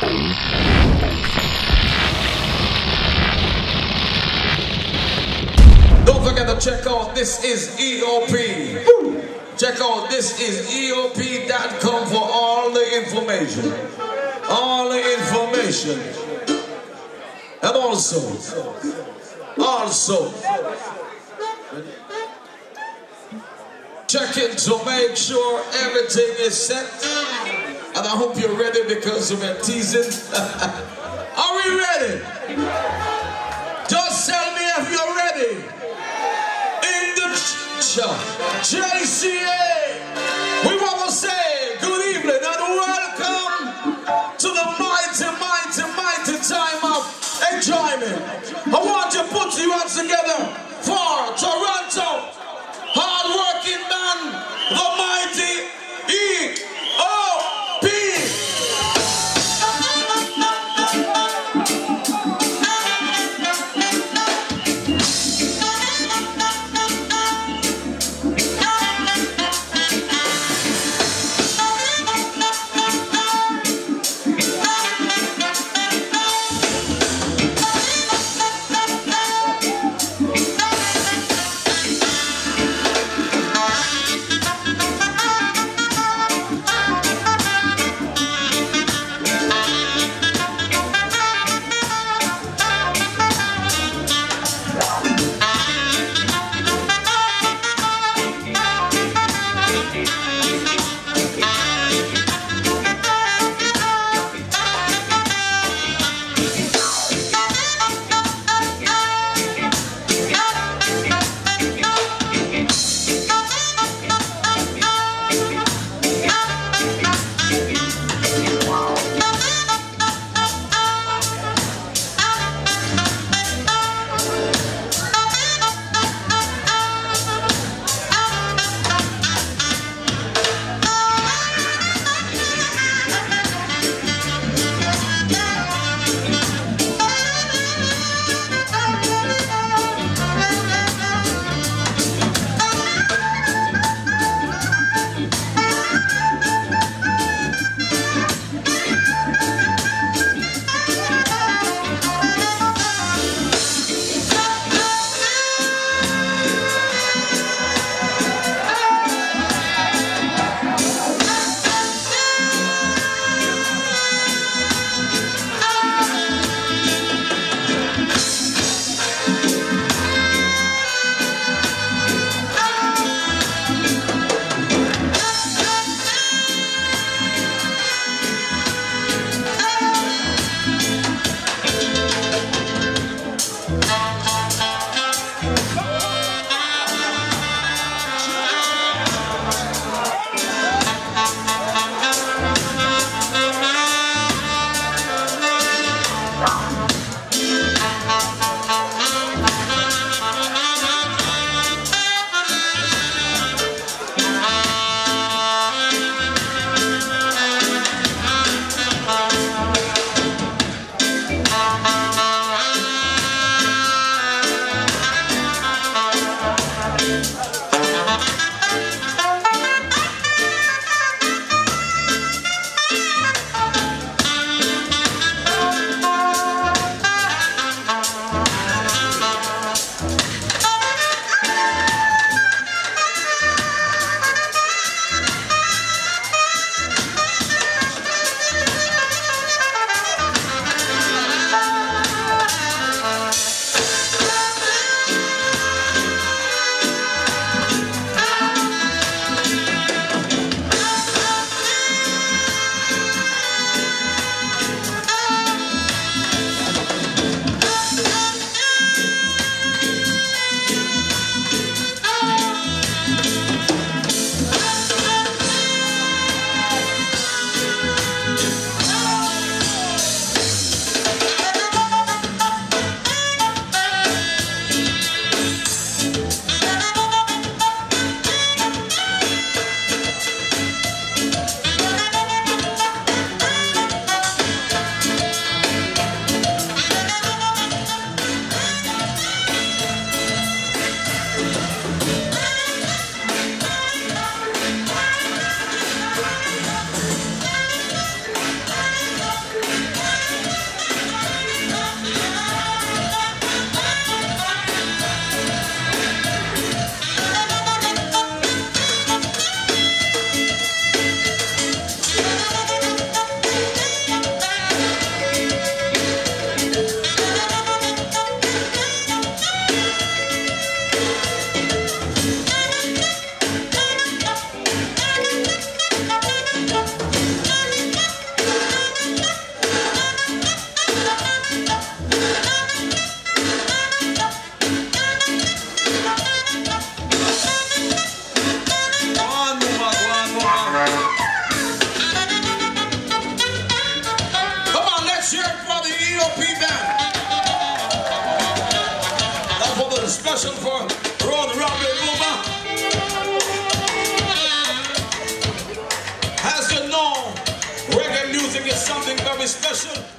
Don't forget to check out this is EOP. Check out this is EOP.com for all the information. All the information. And also, also, check in to make sure everything is set. And I hope you're ready because been teasing. Are we ready? Just tell me if you're ready. In the JCA, we want to say good evening and welcome to the mighty, mighty, mighty time of enjoyment. I want to put you all together for Toronto, hard-working man, the mighty E.O.P. music